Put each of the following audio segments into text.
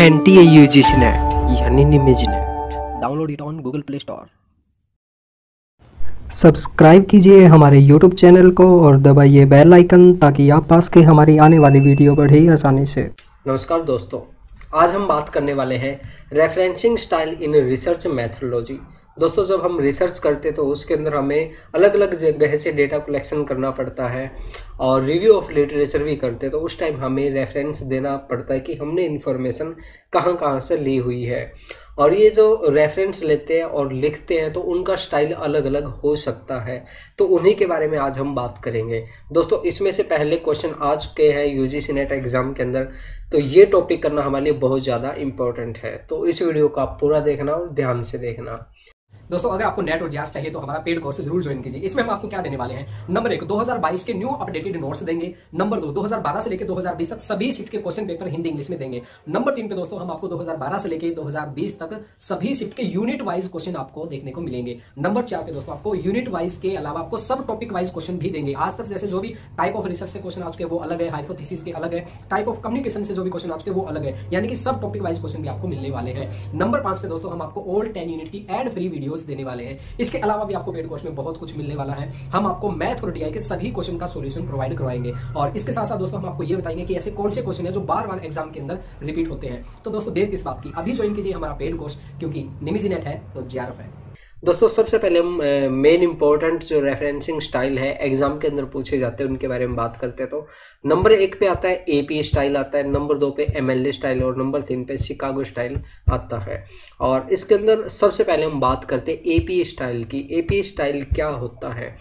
N T A U G C NET यानी download it on Google Play Store subscribe कीजिए हमारे YouTube channel को और दबाइए बेल आइकन ताकि आप पास के हमारी आने वाली वीडियो बढ़े आसानी से। नमस्कार दोस्तों आज हम बात करने वाले हैं referencing style in research methodology दोस्तों, जब हम रिसर्च करते तो उसके अंदर हमें अलग अलग जगह से डेटा कलेक्शन करना पड़ता है और रिव्यू ऑफ़ लिटरेचर भी करते तो उस टाइम हमें रेफरेंस देना पड़ता है कि हमने इन्फॉर्मेशन कहाँ कहाँ से ली हुई है। और ये जो रेफरेंस लेते हैं और लिखते हैं तो उनका स्टाइल अलग अलग हो सकता है। तो उन्हीं के बारे में आज हम बात करेंगे। दोस्तों, इसमें से पहले क्वेश्चन आ चुके हैं यू जी नेट एग्ज़ाम के अंदर। तो ये टॉपिक करना हमारे लिए बहुत ज़्यादा इम्पोर्टेंट है। तो इस वीडियो को आप पूरा देखना और ध्यान से देखना। दोस्तों, अगर आपको नेट और जार चाहिए तो हमारा पेड कोर्स ज़रूर ज्वाइन कीजिए। इसमें हम आपको क्या देने वाले हैं? नंबर एक 2022 के न्यू अपडेटेड नोट्स देंगे। नंबर दो 2012 से लेकर 2020 तक सभी शिफ्ट के क्वेश्चन पेपर हिंदी, इंग्लिश में देंगे। नंबर तीन पे दोस्तों, हम आपको 2012 से लेकर 2020 तक सभी शिफ्ट के यूनिट वाइज क्वेश्चन आपको देखने को मिलेंगे। नंबर चार पे दोस्तों, आपको यूनिट वाइज के अलावा आपको सब टॉपिक वाइज क्वेश्चन भी देंगे। आज तक जैसे जो भी टाइप ऑफ़ रिसर्च से क्वेश्चन आ चुके वो अलग है। हाइपोथेसिस के अलग है। टाइप ऑफ़ कम्युनिकेशन से जो भी क्वेश्चन आ चुके वो अलग है। यानी कि सब टॉपिक वाइज क्वेश्चन भी आपको मिलने वाले हैं। नंबर पाँच पे दोस्तों, हम आपको ओल्ड टेन यूनिट की एड फ्री वीडियोस देने वाले हैं। इसके अलावा भी आपको पेड कोर्स में बहुत कुछ मिलने वाला है। हम आपको मैथ और डीआई के सभी क्वेश्चन का सोल्यूशन प्रोवाइड करवाएँगे। और इसके साथ साथ दोस्तों, हम आपको ये बताएँगे कि ऐसे कौन से क्वेश्चन है जो बार बार एग्ज़ाम के अंदर रिपीट होते हैं। तो दोस्तों, देर किस बात की? अभी ज्वाइन कीजिए हमारा पेड कोर्स क्योंकि निमिजी नेट है तो जीआरएफ है। दोस्तों, सबसे पहले हम मेन इंपॉर्टेंट जो रेफरेंसिंग स्टाइल है एग्ज़ाम के अंदर पूछे जाते हैं, उनके बारे में बात करते हैं। तो नंबर एक पे आता है एपी स्टाइल आता है नंबर दो पे एमएलए स्टाइल और नंबर तीन पे शिकागो स्टाइल आता है। और इसके अंदर सबसे पहले हम बात करते हैं एपी स्टाइल की। एपी स्टाइल क्या होता है?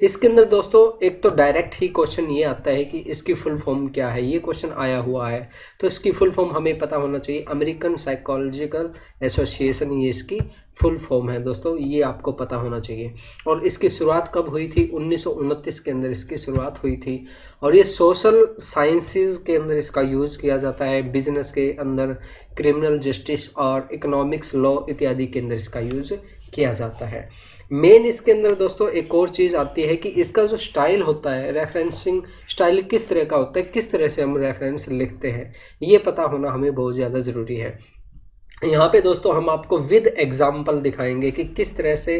इसके अंदर दोस्तों, एक तो डायरेक्ट ही क्वेश्चन ये आता है कि इसकी फुल फॉर्म क्या है? ये क्वेश्चन आया हुआ है। तो इसकी फुल फॉर्म हमें पता होना चाहिए अमेरिकन साइकोलॉजिकल एसोसिएशन ये इसकी फुल फॉर्म है दोस्तों, ये आपको पता होना चाहिए। और इसकी शुरुआत कब हुई थी? उन्नीस सौ उनतीस के अंदर इसकी शुरुआत हुई थी। और ये सोशल साइंसेज के अंदर इसका यूज़ किया जाता है बिज़नेस के अंदर क्रिमिनल जस्टिस और इकोनॉमिक्स लॉ इत्यादि के अंदर इसका यूज़ किया जाता है। मेन इसके अंदर दोस्तों एक और चीज़ आती है कि इसका जो स्टाइल होता है रेफरेंसिंग स्टाइल किस तरह का होता है, किस तरह से हम रेफरेंस लिखते हैं, ये पता होना हमें बहुत ज़्यादा ज़रूरी है। यहाँ पे दोस्तों हम आपको विद एग्ज़ाम्पल दिखाएँगे कि किस तरह से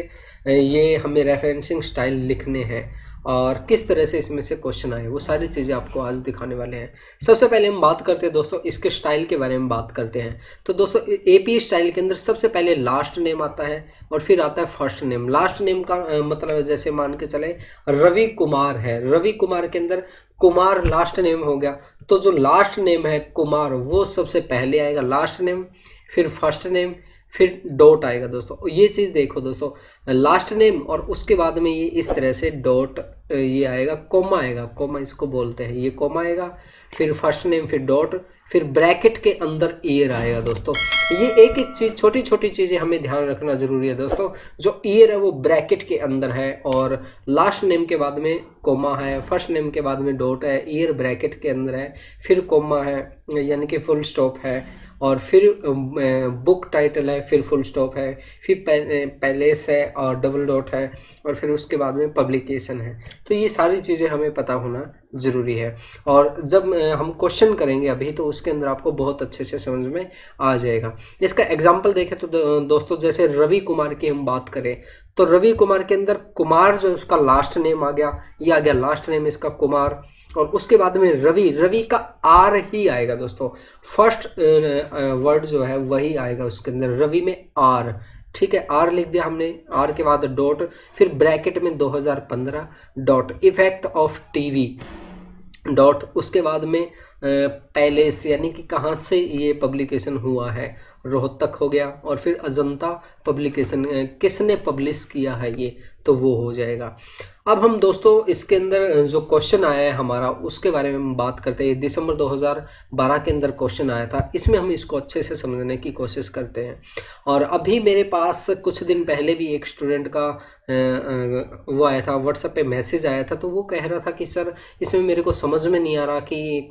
ये हमें रेफरेंसिंग स्टाइल लिखने हैं। और किस तरह से इसमें से क्वेश्चन आए, वो सारी चीज़ें आपको आज दिखाने वाले हैं। सबसे पहले हम बात करते हैं दोस्तों, इसके स्टाइल के बारे में बात करते हैं। तो दोस्तों, ए पी स्टाइल के अंदर सबसे पहले लास्ट नेम आता है और फिर आता है फ़र्स्ट नेम लास्ट नेम का मतलब जैसे मान के चले, रवि कुमार है। रवि कुमार के अंदर कुमार लास्ट नेम हो गया। तो जो लास्ट नेम है कुमार, वो सबसे पहले आएगा। लास्ट नेम फिर फ़र्स्ट नेम फिर डॉट आएगा दोस्तों। ये चीज़ देखो दोस्तों लास्ट नेम और उसके बाद में ये इस तरह से डॉट ये आएगा कोमा आएगा। कोमा इसको बोलते हैं। ये कोमा आएगा, फिर फ़र्स्ट नेम फिर डॉट फिर ब्रैकेट के अंदर ईयर आएगा दोस्तों। ये एक एक चीज़ छोटी छोटी चीज़ें हमें ध्यान रखना ज़रूरी है दोस्तों। जो ईयर है वो ब्रैकेट के अंदर है और लास्ट नेम के बाद में कोमा है फ़र्स्ट नेम के बाद में डॉट है ईयर ब्रैकेट के अंदर है, फिर कोमा है, यानी कि फुल स्टॉप है। और फिर बुक टाइटल है, फिर फुल स्टॉप है, फिर पैलेस है और डबल डॉट है और फिर उसके बाद में पब्लिकेशन है। तो ये सारी चीज़ें हमें पता होना ज़रूरी है। और जब हम क्वेश्चन करेंगे अभी तो उसके अंदर आपको बहुत अच्छे से समझ में आ जाएगा। इसका एग्ज़ाम्पल देखें तो दोस्तों, जैसे रवि कुमार की हम बात करें तो रवि कुमार के अंदर कुमार जो उसका लास्ट नेम आ गया, ये आ गया लास्ट नेम इसका कुमार। और उसके बाद में रवि रवि का आर ही आएगा दोस्तों। फ़र्स्ट वर्ड जो है, वही आएगा उसके अंदर, रवि में आर। ठीक है, आर लिख दिया हमने, आर के बाद डॉट फिर ब्रैकेट में 2015 dot effect of TV dot उसके बाद में पैलेस यानी कि कहाँ से ये पब्लिकेशन हुआ है? रोहतक हो गया और फिर अजंता पब्लिकेशन किसने पब्लिश किया है ये? तो वो हो जाएगा। अब हम दोस्तों इसके अंदर जो क्वेश्चन आया है हमारा, उसके बारे में हम बात करते हैं। दिसंबर 2012 के अंदर क्वेश्चन आया था। इसमें हम इसको अच्छे से समझने की कोशिश करते हैं। और अभी मेरे पास कुछ दिन पहले भी एक स्टूडेंट का वो आया था व्हाट्सएप पे मैसेज आया था। तो वो कह रहा था कि, सर, इसमें मेरे को समझ में नहीं आ रहा कि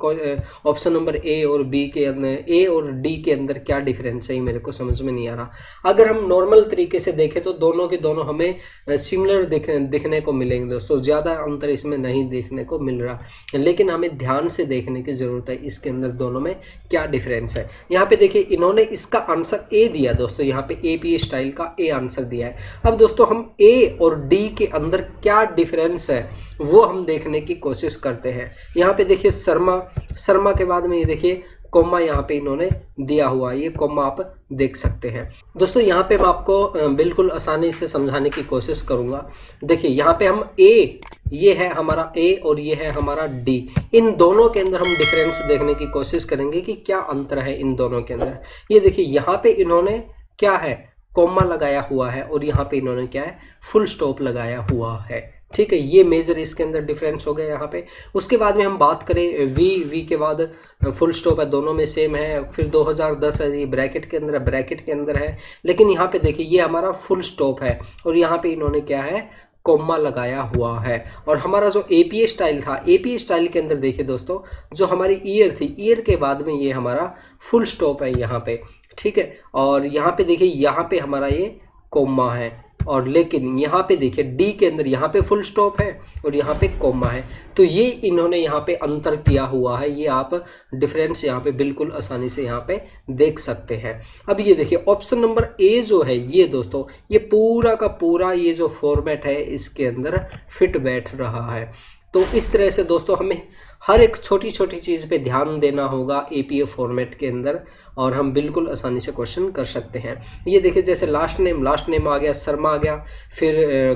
ऑप्शन नंबर ए और बी के अंदर ए और डी के अंदर क्या डिफरेंस है मेरे को समझ में नहीं आ रहा। अगर हम नॉर्मल तरीके से देखें तो दोनों के दोनों हमें सिमिलर दिख, दिखने को मिलेंगे दोस्तों। ज़्यादा अंतर इसमें नहीं देखने को मिल रहा। लेकिन हमें ध्यान से देखने की ज़रूरत है इसके अंदर दोनों में क्या डिफरेंस है। यहाँ पे देखिए इन्होंने इसका आंसर ए दिया दोस्तों। यहाँ पे ए पी स्टाइल का ए आंसर दिया है। अब दोस्तों हम ए और डी के अंदर क्या डिफरेंस है वो हम देखने की कोशिश करते हैं। यहाँ पे देखिए शर्मा शर्मा के बाद में ये देखिए कोमा यहाँ पे इन्होंने दिया हुआ ये कोमा आप देख सकते हैं। दोस्तों, यहाँ पे मैं आपको बिल्कुल आसानी से समझाने की कोशिश करूँगा। देखिए, यहाँ पे हम ए ये है हमारा ए और ये है हमारा डी इन दोनों के अंदर हम डिफरेंस देखने की कोशिश करेंगे कि क्या अंतर है इन दोनों के अंदर। ये देखिए, यहाँ पे इन्होंने क्या है? कोमा लगाया हुआ है और यहाँ पे इन्होंने क्या है? फुल स्टॉप लगाया हुआ है। ठीक है, ये मेजर इसके अंदर डिफरेंस हो गया यहाँ पे। उसके बाद में हम बात करें वी वी के बाद फुल स्टॉप है, दोनों में सेम है। फिर 2010 है, ये ब्रैकेट के अंदर है ब्रैकेट के अंदर है। लेकिन यहाँ पे देखिए, ये हमारा फुल स्टॉप है। और यहाँ पे इन्होंने क्या है कोमा लगाया हुआ है। और हमारा जो ए स्टाइल था एपीए स्टाइल के अंदर देखिए दोस्तों, जो हमारी ईयर थी ईयर के बाद में ये हमारा फुल स्टॉप है यहाँ पे। ठीक है, और यहाँ पे देखिए, यहाँ पे हमारा ये कोमा है। और लेकिन यहाँ पे देखिए डी के अंदर यहाँ पे फुल स्टॉप है और यहाँ पे कोमा है। तो ये इन्होंने यहाँ पे अंतर किया हुआ है। ये आप डिफरेंस यहाँ पे बिल्कुल आसानी से यहाँ पे देख सकते हैं। अब ये देखिए ऑप्शन नंबर ए जो है, ये दोस्तों, ये पूरा का पूरा ये जो फॉर्मेट है, इसके अंदर फिट बैठ रहा है। तो इस तरह से दोस्तों, हमें हर एक छोटी छोटी चीज़ पे ध्यान देना होगा ए फॉर्मेट के अंदर। और हम बिल्कुल आसानी से क्वेश्चन कर सकते हैं। ये देखिए, जैसे लास्ट नेम लास्ट नेम आ गया, शर्मा आ गया, फिर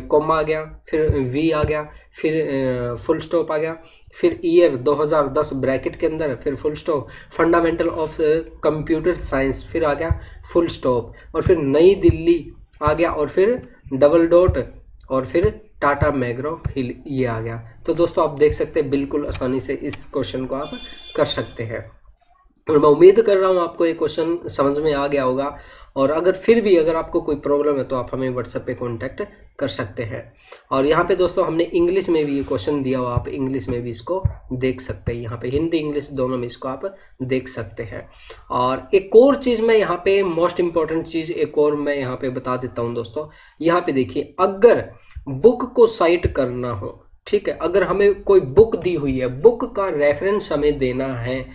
कोमा आ गया, फिर वी आ गया, फिर फुल स्टॉप आ गया, फिर ईयर 2010 ब्रैकेट के अंदर, फिर full stop fundamental of computer science फिर आ गया फुल स्टॉप और फिर नई दिल्ली आ गया, और फिर डबल डॉट और फिर टाटा मैग्रो हिल, ये आ गया। तो दोस्तों, आप देख सकते हैं, बिल्कुल आसानी से इस क्वेश्चन को आप कर सकते हैं। और मैं उम्मीद कर रहा हूँ आपको ये क्वेश्चन समझ में आ गया होगा। और अगर फिर भी अगर आपको कोई प्रॉब्लम है तो आप हमें व्हाट्सएप पे कांटेक्ट कर सकते हैं। और यहाँ पे दोस्तों, हमने इंग्लिश में भी ये क्वेश्चन दिया हुआ, आप इंग्लिश में भी इसको देख सकते हैं। यहाँ पे हिंदी इंग्लिश दोनों में इसको आप देख सकते हैं। और एक और चीज़ मैं यहाँ पे मोस्ट इंपॉर्टेंट चीज़, एक और मैं यहाँ पे बता देता हूँ दोस्तों। यहाँ पे देखिए, अगर बुक को साइट करना हो, ठीक है, अगर हमें कोई बुक दी हुई है बुक का रेफरेंस हमें देना है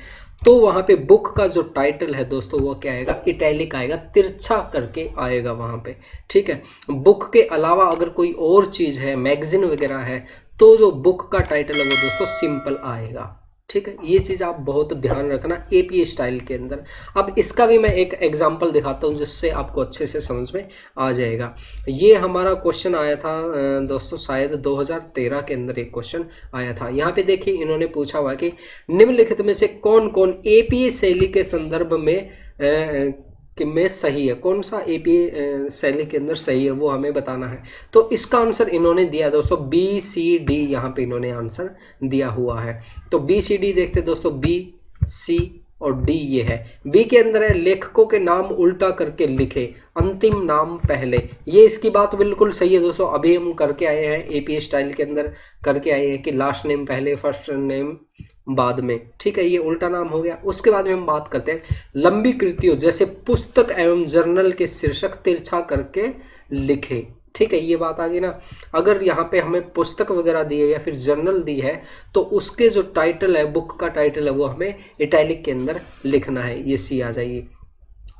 तो वहाँ पे बुक का जो टाइटल है दोस्तों, वो क्या आएगा? इटैलिक आएगा, तिरछा करके आएगा वहाँ पे, ठीक है? बुक के अलावा अगर कोई और चीज़ है मैगजीन वगैरह है तो जो बुक का टाइटल है वो दोस्तों सिंपल आएगा। ठीक है, ये चीज़ आप बहुत ध्यान रखना एपीए स्टाइल के अंदर। अब इसका भी मैं एक एग्जांपल दिखाता हूँ जिससे आपको अच्छे से समझ में आ जाएगा। ये हमारा क्वेश्चन आया था दोस्तों, शायद 2013 के अंदर एक क्वेश्चन आया था। यहाँ पे देखिए इन्होंने पूछा हुआ कि निम्नलिखित में से कौन कौन ए शैली के संदर्भ में कि में सही है, कौन सा ए पी शैली के अंदर सही है, वो हमें बताना है। तो इसका आंसर इन्होंने दिया दोस्तों बी सी डी यहाँ पे इन्होंने आंसर दिया हुआ है। तो बी सी डी देखते दोस्तों बी सी और डी ये है। बी के अंदर है, लेखकों के नाम उल्टा करके लिखे, अंतिम नाम पहले। ये इसकी बात बिल्कुल सही है दोस्तों, अभी हम करके आए हैं एपीए स्टाइल के अंदर करके आए हैं कि लास्ट नेम पहले फ़र्स्ट नेम बाद में। ठीक है, ये उल्टा नाम हो गया। उसके बाद में हम बात करते हैं लंबी कृतियों, जैसे पुस्तक एवं जर्नल के शीर्षक तिरछा करके लिखे। ठीक है, ये बात आ गई ना। अगर यहाँ पे हमें पुस्तक वगैरह दी है या फिर जर्नल दी है तो उसके जो टाइटल है, बुक का टाइटल है, वो हमें इटैलिक के अंदर लिखना है। ये सी आ जाइए।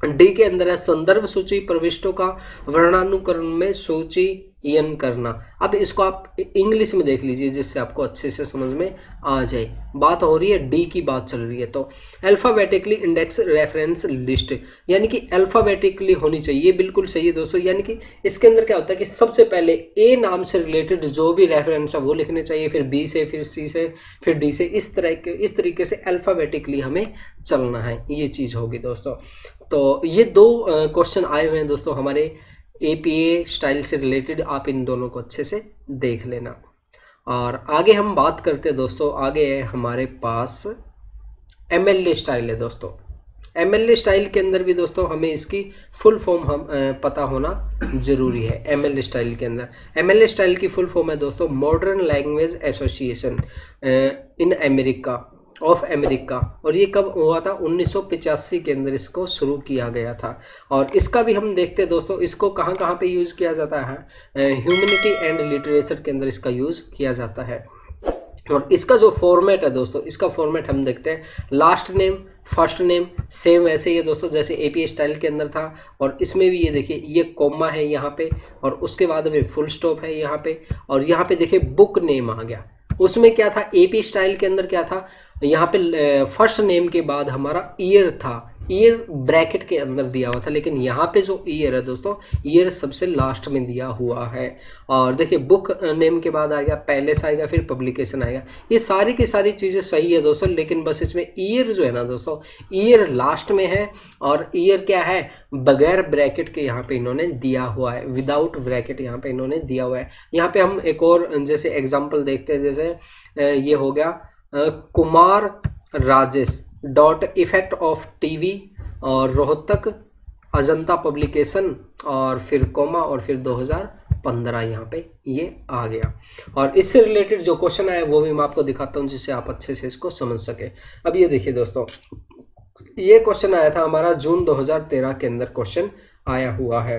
डी के अंदर है, संदर्भ सूची, प्रविष्टों का वर्णानुकरण में सूची यन करना। अब इसको आप इंग्लिश में देख लीजिए, जिससे आपको अच्छे से समझ में आ जाए। बात हो रही है, डी की बात चल रही है तो अल्फ़ाबेटिकली इंडेक्स रेफरेंस लिस्ट यानी कि अल्फ़ाबेटिकली होनी चाहिए, बिल्कुल सही है दोस्तों। यानी कि इसके अंदर क्या होता है कि सबसे पहले ए नाम से रिलेटेड जो भी रेफरेंस है, वो लिखने चाहिए, फिर बी से, फिर सी से, फिर डी से। इस तरह के, इस तरीके से अल्फ़ाबेटिकली हमें चलना है। ये चीज़ होगी दोस्तों। तो ये दो क्वेश्चन आए हुए हैं दोस्तों हमारे एपीए स्टाइल से रिलेटेड आप इन दोनों को अच्छे से देख लेना। और आगे हम बात करते हैं दोस्तों, आगे है हमारे पास एमएलए स्टाइल है दोस्तों। एमएलए स्टाइल के अंदर भी दोस्तों हमें इसकी फुल फॉर्म हम पता होना ज़रूरी है एमएलए स्टाइल के अंदर। एमएलए स्टाइल की फुल फॉर्म है दोस्तों modern language association in America of America. और ये कब हुआ था? 1985 के अंदर इसको शुरू किया गया था। और इसका भी हम देखते हैं दोस्तों, इसको कहाँ कहाँ पे यूज़ किया जाता है? ह्यूमनिटी एंड लिटरेचर के अंदर इसका यूज़ किया जाता है। और इसका जो फॉर्मेट है दोस्तों, इसका फॉर्मेट हम देखते हैं। Last name, first name, same वैसे ही है दोस्तों, जैसे ए पी स्टाइल के अंदर था। और इसमें भी ये देखिए, ये कोमा है यहाँ पे, और उसके बाद में फुल स्टॉप है यहाँ पे। और यहाँ पे देखिए, बुक नेम आ गया। उसमें क्या था? एपी स्टाइल के अंदर क्या था? यहाँ पे फ़र्स्ट नेम के बाद हमारा ईयर था। ईयर ब्रैकेट के अंदर दिया हुआ था, लेकिन यहाँ पे जो ईयर है दोस्तों ईयर सबसे लास्ट में दिया हुआ है। और देखिए बुक नेम के बाद आएगा पहले से आएगा, फिर पब्लिकेशन आएगा। ये सारी की सारी चीज़ें सही है दोस्तों, लेकिन बस इसमें ईयर जो है ना दोस्तों ईयर लास्ट में है, और ईयर क्या है? बगैर ब्रैकेट के यहाँ पे इन्होंने दिया हुआ है विदाउट ब्रैकेट यहाँ पे इन्होंने दिया हुआ है। यहाँ पे हम एक और, जैसे एग्ज़ाम्पल देखते हैं, जैसे ये हो गया Kumar Rajesh. Dot effect of TV और रोहतक, अजंता पब्लिकेशन और फिर कोमा, और फिर 2015 यहाँ पे ये आ गया। और इससे रिलेटेड जो क्वेश्चन आया, वो भी मैं आपको दिखाता हूँ, जिससे आप अच्छे से इसको समझ सके। अब ये देखिए दोस्तों, ये क्वेश्चन आया था हमारा जून 2013 के अंदर क्वेश्चन आया हुआ है।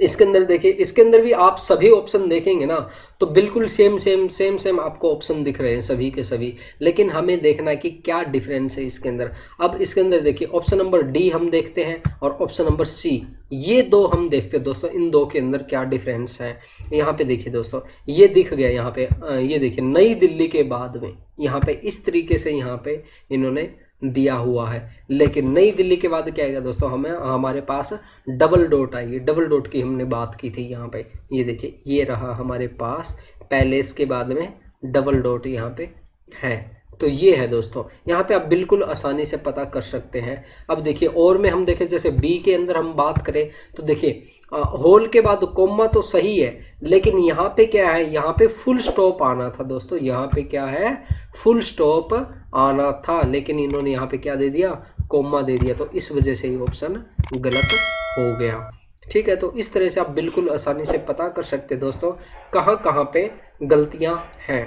इसके अंदर देखिए, इसके अंदर भी आप सभी ऑप्शन देखेंगे ना तो बिल्कुल सेम सेम सेम सेम आपको ऑप्शन दिख रहे हैं सभी के सभी। लेकिन हमें देखना है कि क्या डिफरेंस है इसके अंदर। अब इसके अंदर देखिए ऑप्शन नंबर डी हम देखते हैं और ऑप्शन नंबर सी ये दो हम देखते हैं दोस्तों, इन दो के अंदर क्या डिफरेंस है। यहाँ पे देखिए दोस्तों, ये दिख गया यहाँ पे ये देखिए, नई दिल्ली के बाद में। यहाँ पे इस तरीके से यहाँ पे इन्होंने दिया हुआ है। लेकिन नई दिल्ली के बाद क्या आएगा दोस्तों? हमें, हमारे पास डबल डॉट आएगी डबल डोट की हमने बात की थी यहाँ पे। ये देखिए, ये रहा हमारे पास, पैलेस के बाद में डबल डोट यहाँ पे है। तो ये है दोस्तों। यहाँ पे आप बिल्कुल आसानी से पता कर सकते हैं। अब देखिए, और में हम देखें, जैसे बी के अंदर हम बात करें तो देखिए होल के बाद कोमा तो सही है, लेकिन यहाँ पे क्या है, यहाँ पे फुल स्टॉप आना था दोस्तों, यहाँ पे क्या है फुल स्टॉप आना था, लेकिन इन्होंने यहाँ पे क्या दे दिया कोमा दे दिया तो इस वजह से ये ऑप्शन गलत हो गया। ठीक है तो इस तरह से आप बिल्कुल आसानी से पता कर सकते दोस्तों, कहाँ कहाँ पे गलतियाँ हैं,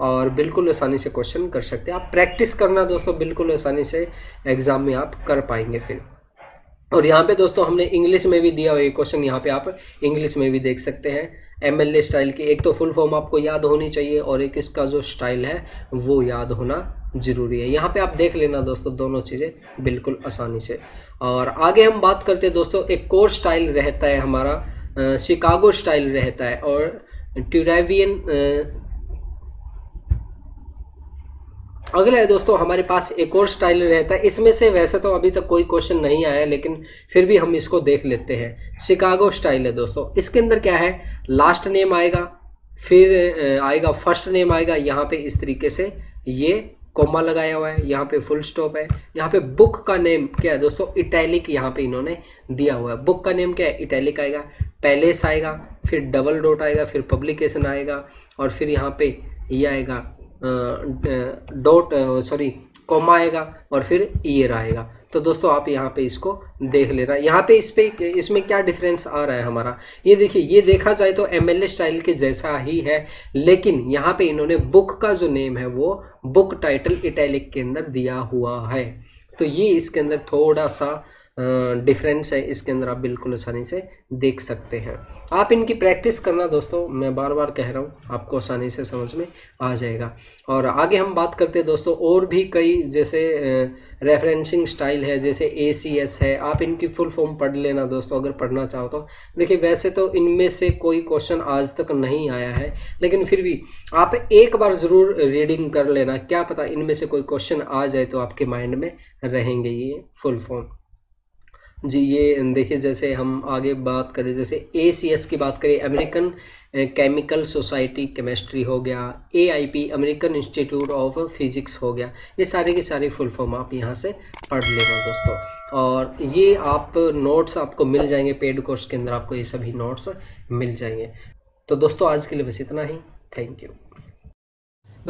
और बिल्कुल आसानी से क्वेश्चन कर सकते हैं। आप प्रैक्टिस करना दोस्तों, बिल्कुल आसानी से एग्ज़ाम में आप कर पाएँगे फिर। और यहाँ पे दोस्तों हमने इंग्लिश में भी दिया हुआ ये क्वेश्चन यहाँ पे आप इंग्लिश में भी देख सकते हैं। एम एल ए स्टाइल की एक तो फुल फॉर्म आपको याद होनी चाहिए और एक इसका जो स्टाइल है, वो याद होना ज़रूरी है। यहाँ पे आप देख लेना दोस्तों दोनों चीज़ें बिल्कुल आसानी से। और आगे हम बात करते हैं दोस्तों, एक कोर स्टाइल रहता है हमारा शिकागो स्टाइल रहता है और ट्यूरावियन अगला है दोस्तों, हमारे पास एक और स्टाइल रहता है। इसमें से वैसे तो अभी तक कोई क्वेश्चन नहीं आया, लेकिन फिर भी हम इसको देख लेते हैं। शिकागो स्टाइल है दोस्तों। इसके अंदर क्या है? लास्ट नेम आएगा, फिर आएगा, फ़र्स्ट नेम आएगा। यहाँ पे इस तरीके से ये कोमा लगाया हुआ है। यहाँ पे फुल स्टॉप है। यहाँ पे बुक का नेम क्या है दोस्तों? इटैलिक यहाँ पे इन्होंने दिया हुआ है। बुक का नेम क्या है? इटैलिक आएगा, पैलेस आएगा, फिर डबल डॉट आएगा, फिर पब्लिकेशन आएगा, और फिर यहाँ पे ये आएगा डॉट सॉरी, कॉमा आएगा और फिर ईयर आएगा। तो दोस्तों, आप यहाँ पे इसको देख लेना। यहाँ पे इस पे, इसमें क्या डिफरेंस आ रहा है हमारा? ये देखिए, ये देखा जाए तो एमएलए स्टाइल के जैसा ही है, लेकिन यहाँ पे इन्होंने बुक का जो नेम है, वो बुक टाइटल इटैलिक के अंदर दिया हुआ है। तो ये इसके अंदर थोड़ा सा डिफरेंस है, इसके अंदर आप बिल्कुल आसानी से देख सकते हैं। आप इनकी प्रैक्टिस करना दोस्तों, मैं बार बार कह रहा हूँ, आपको आसानी से समझ में आ जाएगा। और आगे हम बात करते हैं दोस्तों, और भी कई जैसे रेफरेंसिंग स्टाइल है, जैसे ए सी एस है, आप इनकी फुल फॉर्म पढ़ लेना दोस्तों, अगर पढ़ना चाहो तो। देखिए, वैसे तो इनमें से कोई क्वेश्चन आज तक नहीं आया है, लेकिन फिर भी आप एक बार ज़रूर रीडिंग कर लेना, क्या पता इनमें से कोई क्वेश्चन आ जाए तो आपके माइंड में रहेंगे ये फुल फॉर्म जी, ये देखिए, जैसे हम आगे बात करें, जैसे ए सी एस की बात करें अमेरिकन केमिकल सोसाइटी केमिस्ट्री हो गया A I P American Institute of Physics हो गया, ये सारे के सारे फुल फॉर्म आप यहाँ से पढ़ लेना दोस्तों। और ये आप नोट्स आपको मिल जाएँगे पेड कोर्स के अंदर आपको ये सभी नोट्स मिल जाएँगे। तो दोस्तों, आज के लिए बस इतना ही। थैंक यू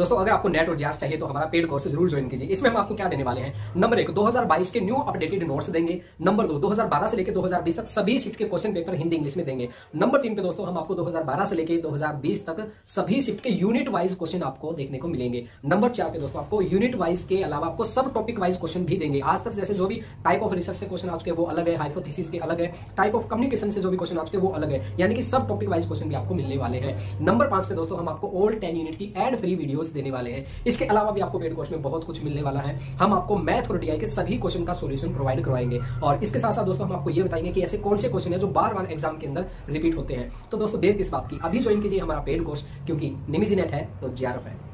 दोस्तों, अगर आपको नेट और जीआर चाहिए तो हमारा पेड कोर्स ज़रूर ज्वाइन कीजिए। इसमें हम आपको क्या देने वाले हैं? नंबर एक 2022 के न्यू अपडेटेड नोट्स देंगे। नंबर दो 2012 से लेकर 2020 तक सभी शिफ्ट के क्वेश्चन पेपर हिंदी इंग्लिश में देंगे। नंबर तीन पे दोस्तों, हम आपको 2012 से लेकर 2020 तक सभी शिफ्ट के यूनिट वाइज क्वेश्चन आपको देखने को मिलेंगे। नंबर चार पे दोस्तों, आपको यूनिट वाइज के अलावा आपको सब टॉपिक वाइज क्वेश्चन भी देंगे। आज तक जैसे जो भी टाइप ऑफ़ रिसर्च से क्वेश्चन आ चुके वो अलग है। हाइपोथेसिस के अलग है। टाइप ऑफ़ कम्युनिकेशन से जो भी क्वेश्चन आ चुके वो अलग है। यानी कि सब टॉपिक वाइज क्वेश्चन भी आपको मिलने वाले हैं। नंबर पाँच पे दोस्तों, हम आपको ओल्ड टेन यूनिट की एड फ्री वीडियोस देने वाले हैं। इसके अलावा भी आपको पेड कोर्स में बहुत कुछ मिलने वाला है। हम आपको मैथ और डीआई के सभी क्वेश्चन का सोल्यूशन प्रोवाइड करवाएँगे। और इसके साथ साथ दोस्तों, हम आपको ये बताएँगे कि ऐसे कौन से क्वेश्चन है जो बार बार एग्ज़ाम के अंदर रिपीट होते हैं। तो दोस्तों, देर किस बात की? अभी ज्वाइन कीजिए हमारा पेड कोर्स क्योंकि निमिजी नेट है तो जीआरएफ है।